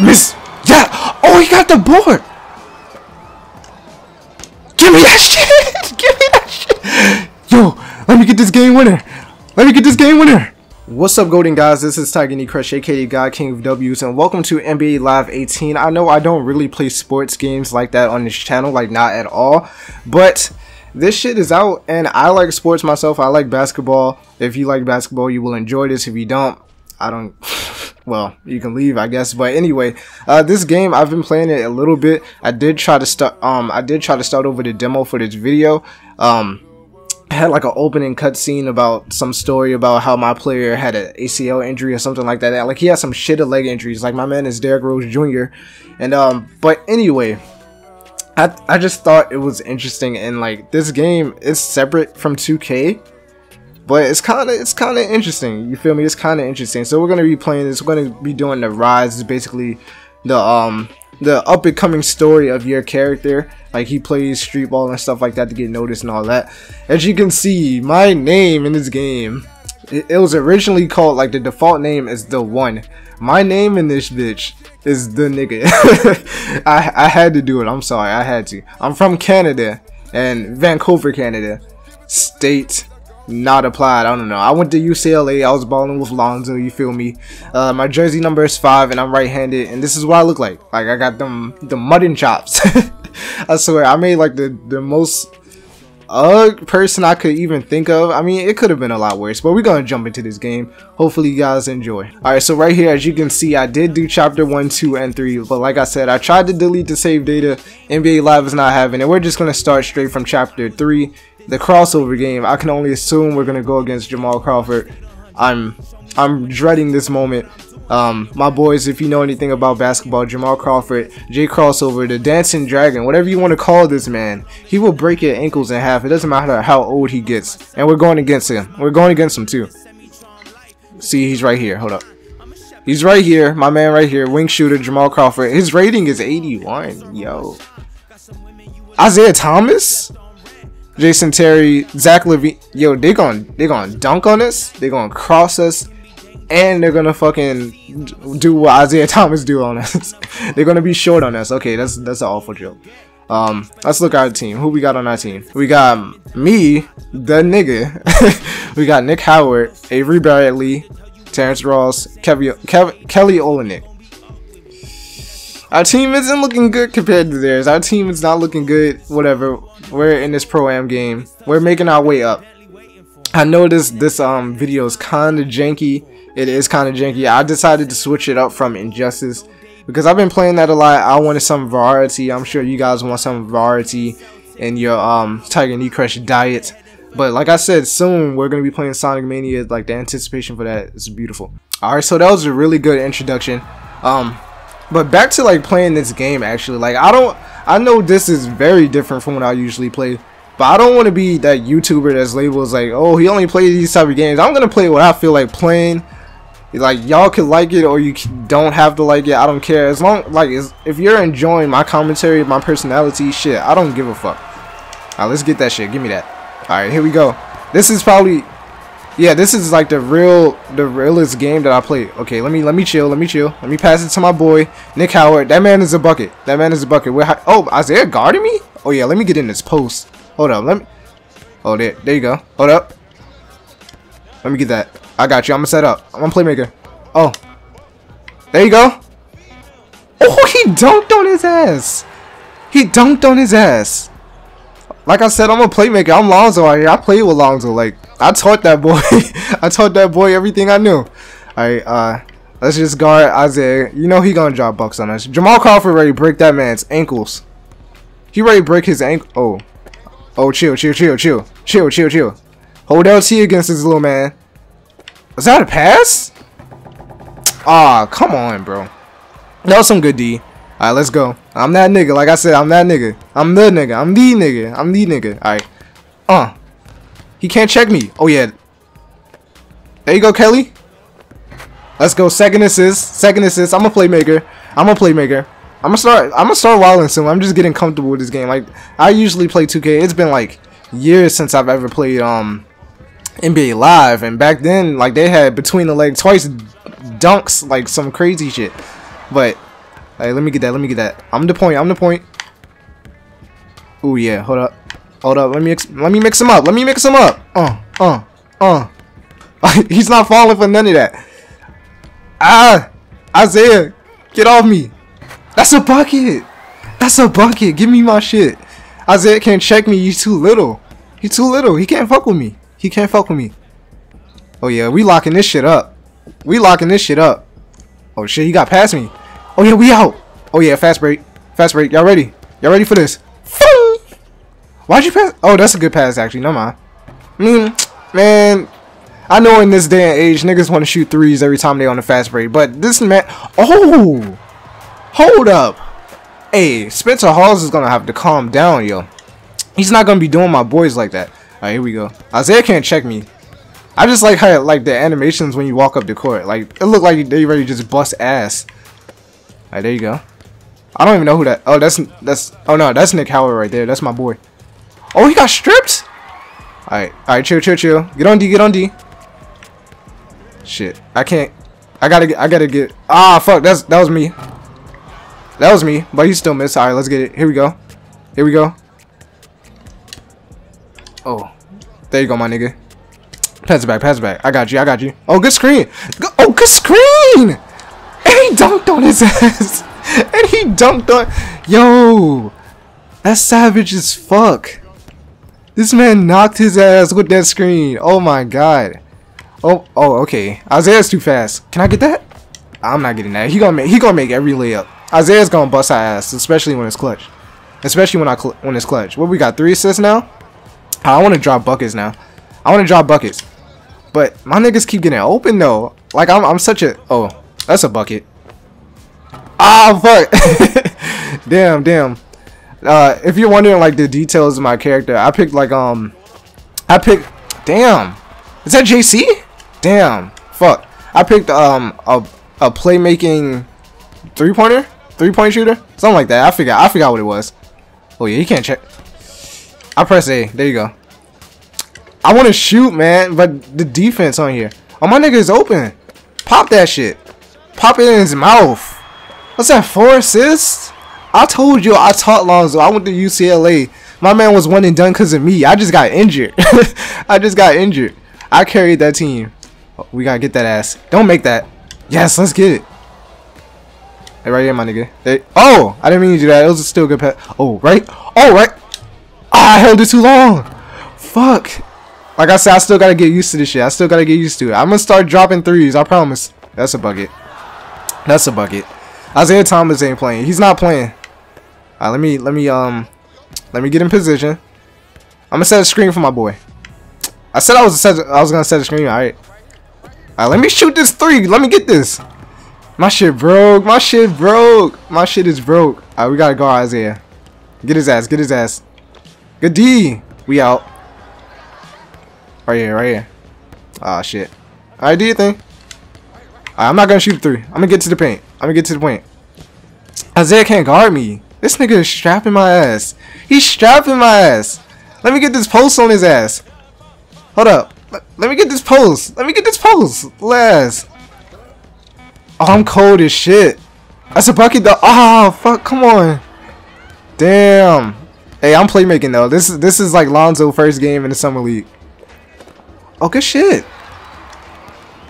Miss. Yeah. Oh, he got the board. Give me that shit. Give me that shit. Yo, let me get this game winner. Let me get this game winner. What's up, Golden guys? This is Tiger Crush, aka God King of W's, and welcome to NBA Live 18. I know I don't really play sports games like that on this channel, like not at all, but this shit is out, and I like sports myself. I like basketball. If you like basketball, you will enjoy this. If you don't, I don't. Well, you can leave, I guess. But anyway, uh, this game I've been playing it a little bit. I did try to start. Um, I did try to start over the demo for this video. Um, had like an opening cutscene about some story about how my player had an ACL injury or something like that. Like he had some shit of leg injuries. Like my man is Derrick Rose Jr. And um, but anyway, I I just thought it was interesting and like this game is separate from 2K, but it's kind of it's kind of interesting. You feel me? It's kind of interesting. So we're gonna be playing this. We're gonna be doing the rise. Is basically the um the up and coming story of your character. Like he plays street ball and stuff like that to get noticed and all that. As you can see, my name in this game, it, it was originally called like the default name is the one. My name in this bitch is the nigga. I I had to do it. I'm sorry. I had to. I'm from Canada and Vancouver, Canada. State not applied. I don't know. I went to UCLA. I was balling with Lonzo. You feel me? Uh, my jersey number is five, and I'm right-handed. And this is what I look like. Like I got them the mutton chops. I swear, I made like the the most ugh person I could even think of. I mean, it could have been a lot worse, but we're gonna jump into this game. Hopefully, you guys enjoy. All right, so right here, as you can see, I did do chapter one, two, and three, but like I said, I tried to delete the save data. NBA Live is not having it. We're just gonna start straight from chapter three the Crawsover game, I can only assume we're gonna go against Jamal Crawford. I'm I'm dreading this moment. Um, my boys, if you know anything about basketball, Jamal Crawford, Jay Crossover, the Dancing Dragon, whatever you want to call this man, he will break your ankles in half. It doesn't matter how old he gets. And we're going against him. We're going against him too. See, he's right here. Hold up. He's right here. My man right here. Wing shooter, Jamal Crawford. His rating is 81. Yo. Isaiah Thomas? Jason Terry, Zach LaVine, yo, they gonna they gonna dunk on us, they gonna cross us, and they're gonna fucking do what Isaiah Thomas do on us. they're gonna be short on us. Okay, that's that's an awful joke. Um, let's look at our team. Who we got on our team? We got me, the nigga. we got Nick Howard, Avery Bradley, Terrence Ross, Kev Kev Kelly Olynyk. Our team isn't looking good compared to theirs. Our team is not looking good. Whatever. We're in this pro-am game. We're making our way up. I know this this um video is kind of janky. It is kind of janky. I decided to switch it up from Injustice because I've been playing that a lot. I wanted some variety. I'm sure you guys want some variety in your um Tiger Knee Crush diet. But like I said, soon we're gonna be playing Sonic Mania. Like the anticipation for that is beautiful. All right, so that was a really good introduction. Um, but back to like playing this game actually, like I don't I know this is very different from what I usually play. But I don't want to be that YouTuber that's labeled like, oh, he only plays these type of games. I'm gonna play what I feel like playing. Like y'all can like it or you don't have to like it. I don't care. As long like if you're enjoying my commentary, my personality, shit, I don't give a fuck. Alright, let's get that shit. Give me that. Alright, here we go. This is probably yeah, this is like the real, the realest game that I played. Okay, let me let me chill, let me chill. Let me pass it to my boy Nick Howard. That man is a bucket. That man is a bucket. Where? Oh, Isaiah guarding me? Oh yeah, let me get in this post. Hold up, let me. Oh there, there you go. Hold up. Let me get that. I got you. I'm gonna set up. I'm a playmaker. Oh, there you go. Oh, he dunked on his ass. He dunked on his ass. Like I said, I'm a playmaker. I'm Lonzo out here. I play with Lonzo. Like I taught that boy. I taught that boy everything I knew. Alright, uh, let's just guard Isaiah. You know he gonna drop bucks on us. Jamal Crawford ready to break that man's ankles. He ready to break his ankle. Oh, oh, chill, chill, chill, chill, chill, chill, chill. Hold LT against this little man. Was that a pass? Ah, come on, bro. That was some good D. Alright, let's go. I'm that nigga. Like I said, I'm that nigga. I'm the nigga. I'm the nigga. I'm the nigga. Alright. Uh. He can't check me. Oh, yeah. There you go, Kelly. Let's go. Second assist. Second assist. I'm a playmaker. I'm a playmaker. I'm gonna start. I'm gonna start wilding soon. I'm just getting comfortable with this game. Like I usually play 2K. It's been like years since I've ever played um NBA Live, and back then like they had between the legs twice dunks, like some crazy shit. But Hey, let me get that. Let me get that. I'm the point. I'm the point. Oh yeah. Hold up. Hold up. Let me let me mix him up. Let me mix him up. Uh, uh, uh. He's not falling for none of that. Ah, Isaiah, get off me. That's a bucket. That's a bucket. Give me my shit. Isaiah can't check me. He's too little. He's too little. He can't fuck with me. He can't fuck with me. Oh yeah, we locking this shit up. We locking this shit up. Oh shit, he got past me. Oh yeah, we out. Oh yeah, fast break. Fast break. Y'all ready? Y'all ready for this? Why'd you pass? Oh, that's a good pass actually. No mind. I mean, man, I know in this day and age, niggas want to shoot threes every time they on the fast break, but this man, oh, hold up. Hey, Spencer Hawes is gonna have to calm down, yo. He's not gonna be doing my boys like that. All right, here we go. Isaiah can't check me. I just like how like the animations when you walk up the court. Like it looked like they ready to just bust ass. All right, there you go. I don't even know who that. Oh, that's that's. Oh no, that's Nick Howard right there. That's my boy. Oh, he got stripped. All right, all right, chill, chill, chill. Get on D, get on D. Shit, I can't. I gotta get. I gotta get. Ah, fuck. That's that was me. That was me, but he still missed. All right, let's get it. Here we go. Here we go. Oh, there you go, my nigga. Pass it back, pass it back. I got you, I got you. Oh, good screen. Oh, good screen. And he dunked on his ass. And he dunked on. Yo, that's savage as fuck. This man knocked his ass with that screen. Oh my god. Oh, oh, okay. Isaiah's too fast. Can I get that? I'm not getting that. He gonna make. He gonna make every layup. Isaiah's gonna bust our ass, especially when it's clutch. Especially when I when it's clutch. What we got? Three assists now. I want to drop buckets now. I want to drop buckets. But my niggas keep getting open though. Like I'm, I'm such a. Oh, that's a bucket. Ah, fuck. damn, damn. Uh, if you're wondering like the details of my character, I picked like um, I picked. Damn, is that JC? Damn, fuck. I picked um a a playmaking three pointer, three point shooter, something like that. I forgot. I forgot what it was. Oh yeah, you can't check. I press A. There you go. I want to shoot, man, but the defense on here. Oh, my nigga is open. Pop that shit. Pop it in his mouth. What's that, four assists? I told you I taught Lonzo. I went to UCLA. My man was one and done because of me. I just got injured. I just got injured. I carried that team. Oh, we gotta get that ass. Don't make that. Yes, let's get it. Hey, right here, my nigga. Hey. Oh, I didn't mean to do that. It was still good pet. Oh, right. Oh, right. Ah, I held it too long. Fuck. Like I said, I still gotta get used to this shit. I still gotta get used to it. I'm gonna start dropping threes. I promise. That's a bucket. That's a bucket. Isaiah Thomas ain't playing. He's not playing. Alright, let me let me um let me get in position. I'm gonna set a screen for my boy. I said I was set, I was gonna set a screen. All right. All right. Let me shoot this three. Let me get this. My shit broke. My shit broke. My shit is broke. All right, we gotta go Isaiah. Get his ass. Get his ass. Good D. We out. Right here, right here. Ah, shit. Alright, do your thing. Right, I'm not gonna shoot three. I'm gonna get to the paint. I'm gonna get to the paint. Isaiah can't guard me. This nigga is strapping my ass. He's strapping my ass. Let me get this post on his ass. Hold up. Let, let me get this post. Let me get this post. Last. Oh, I'm cold as shit. That's a bucket though. Oh, fuck. Come on. Damn. Hey, I'm playmaking though. This is this is like Lonzo first game in the summer league. Oh, good shit.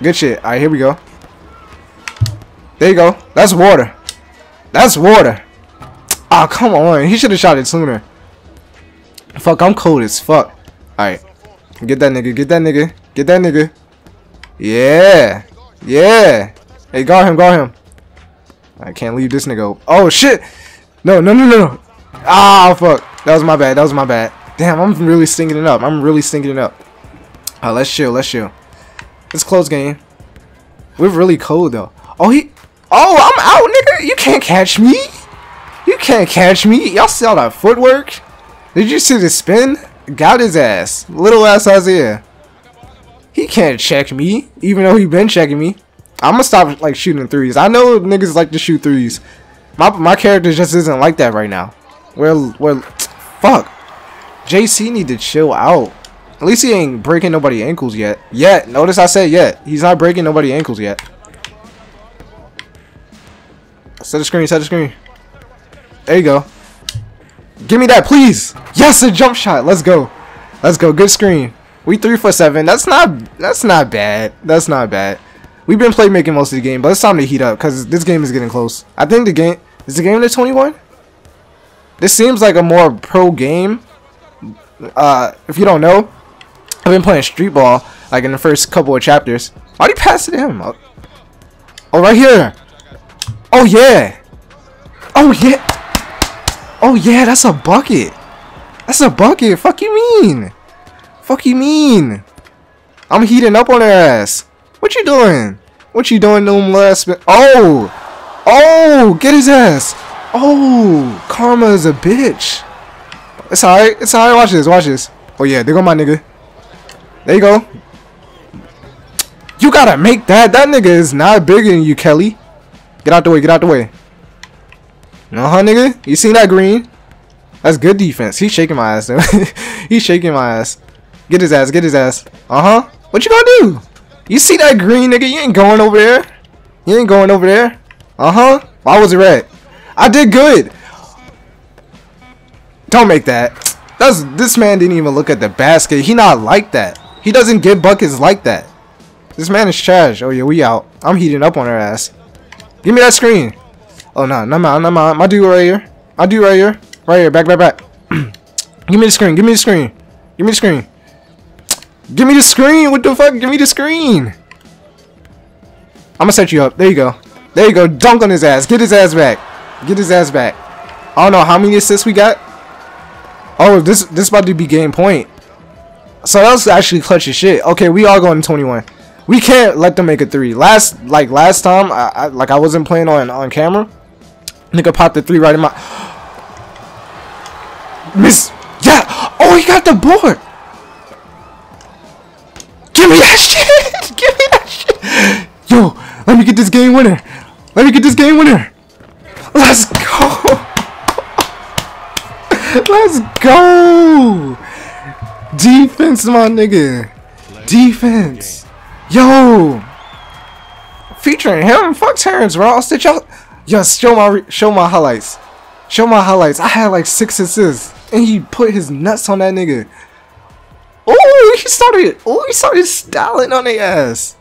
Good shit. All right, here we go. There you go. That's water. That's water. Ah, oh, come on. He should have shot it sooner. Fuck, I'm cold as fuck. Alright. Get that nigga. Get that nigga. Get that nigga. Yeah. Yeah. Hey, guard him. Guard him. I can't leave this nigga. Oh, shit. No, no, no, no. Ah, fuck. That was my bad. That was my bad. Damn, I'm really stinking it up. I'm really stinking it up. Alright, let's chill, let's chill. It's close game. We're really cold though. Oh he Oh, I'm out, nigga. You can't catch me. You can't catch me. Y'all see all that footwork? Did you see the spin? Got his ass. Little ass Isaiah. He can't check me, even though he been checking me. I'm gonna stop like shooting threes. I know niggas like to shoot threes. My my character just isn't like that right now. Well, well, fuck. JC need to chill out. At least he ain't breaking nobody ankles yet. Yet. Notice I said yet. He's not breaking nobody ankles yet. Set the screen, set the screen. There you go. Give me that, please. Yes, a jump shot. Let's go. Let's go. Good screen. We three for seven. That's not that's not bad. That's not bad. We've been playmaking most of the game, but it's time to heat up because this game is getting close. I think the game is the game to 21. This seems like a more pro game. Uh, if you don't know, I've been playing street ball like in the first couple of chapters. Why do you pass it to him? Oh right here. Oh yeah. Oh yeah. Oh yeah, that's a bucket. That's a bucket. Fuck you mean? Fuck you mean? I'm heating up on her ass. What you doing? What you doing, no last Oh! Oh! Get his ass! Oh! Karma is a bitch. It's alright. It's alright. Watch this. Watch this. Oh yeah, there go my nigga. There you go. You gotta make that. That nigga is not bigger than you, Kelly. Get out the way. Get out the way. Uh-huh, nigga. You seen that green? That's good defense. He's shaking my ass, though. He's shaking my ass. Get his ass. Get his ass. Uh-huh. What you gonna do? You see that green, nigga? You ain't going over there. You ain't going over there. Uh-huh. Why was it red? I did good. Don't make that. That's This man didn't even look at the basket. He not like that. He doesn't get buckets like that. This man is trash. Oh, yeah, we out. I'm heating up on her ass. Give me that screen. Oh no, no, no, no. My dude right here. My dude right here. Right here. Back, back, back. Give me the screen. Give me the screen. Give me the screen. Give me the screen. What the fuck? Give me the screen. I'm gonna set you up. There you go. There you go. Dunk on his ass. Get his ass back. Get his ass back. I don't know how many assists we got. Oh, this this about to be game point. So that was actually clutch as shit. Okay, we are going to 21. We can't let them make a three. Last like last time, I, I like I wasn't playing on on camera. Nigga popped the three right in my miss. Yeah. Oh, he got the board. Give me that shit. Give me that shit. Yo, let me get this game winner. Let me get this game winner. Let's go. Let's go. Defense, my nigga. Defense. Yo! Featuring him? Fuck Terrence Ross. Did y'all... Yes, show my show my highlights. Show my highlights. I had like six assists. And he put his nuts on that nigga. Oh, he started... Oh, he started styling on the ass.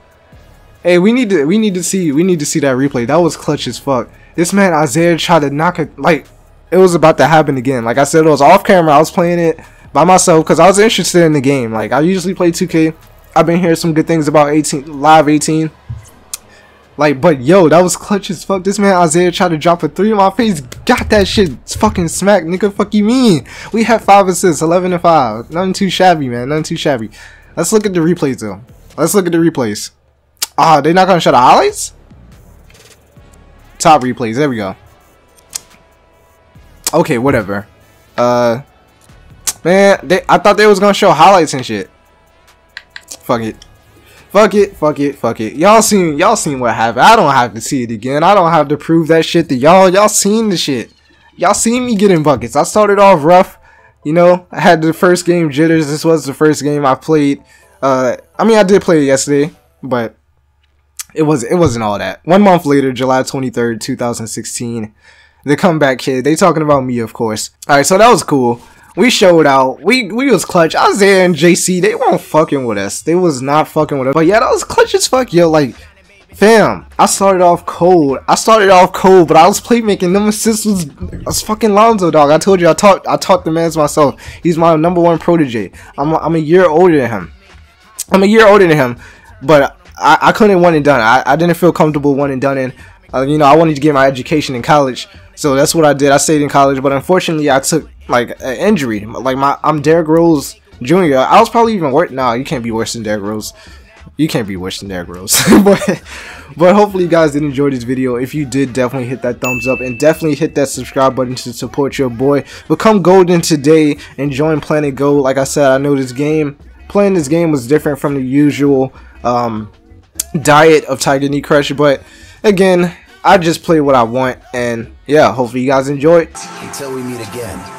Hey, we need to we need to see we need to see that replay. That was clutch as fuck. This man Isaiah tried to knock it like it was about to happen again. Like I said, it was off camera. I was playing it by myself because I was interested in the game. Like I usually play 2K I've been hearing some good things about 18 live 18. Like, but yo, that was clutch as fuck. This man Isaiah tried to drop a three in my face. Got that shit fucking smack, nigga. Fuck you mean? We have five assists, 11 and five. Nothing too shabby, man. Nothing too shabby. Let's look at the replays though. Let's look at the replays. Ah, they not gonna show the highlights? Top replays. There we go. Okay, whatever. Uh, man, they, I thought they was gonna show highlights and shit. Fuck it. Fuck it, fuck it, fuck it. Y'all seen y'all seen what happened. I don't have to see it again. I don't have to prove that shit to y'all. Y'all seen the shit. Y'all seen me getting buckets. I started off rough. You know, I had the first game jitters. This was the first game I played. Uh I mean I did play it yesterday, but it was it wasn't all that. One month later, July 23rd, 2016, the comeback kid. They talking about me, of course. Alright, so that was cool. We showed out. We we was clutch. Isaiah and JC, they weren't fucking with us. They was not fucking with us. But yeah, that was clutch as fuck, yo. Like, fam, I started off cold. I started off cold, but I was playmaking. Them assists was, was fucking Lonzo, dog. I told you, I taught I taught the man's myself. He's my number one protege. I'm a, I'm a year older than him. I'm a year older than him, but I, I couldn't one and done. I, I didn't feel comfortable one and done in. Uh, you know, I wanted to get my education in college, so that's what I did. I stayed in college, but unfortunately, I took like an injury. Like my, I'm Derrick Rose Jr. I was probably even worse. Nah, you can't be worse than Derrick Rose. You can't be worse than Derrick Rose. but, but hopefully you guys did enjoy this video. If you did, definitely hit that thumbs up and definitely hit that subscribe button to support your boy. Become golden today and join Planet Gold. Like I said, I know this game, playing this game was different from the usual um, diet of Tiger Knee Crush, but again, I just play what I want, and yeah, hopefully you guys enjoy it. Until we meet again.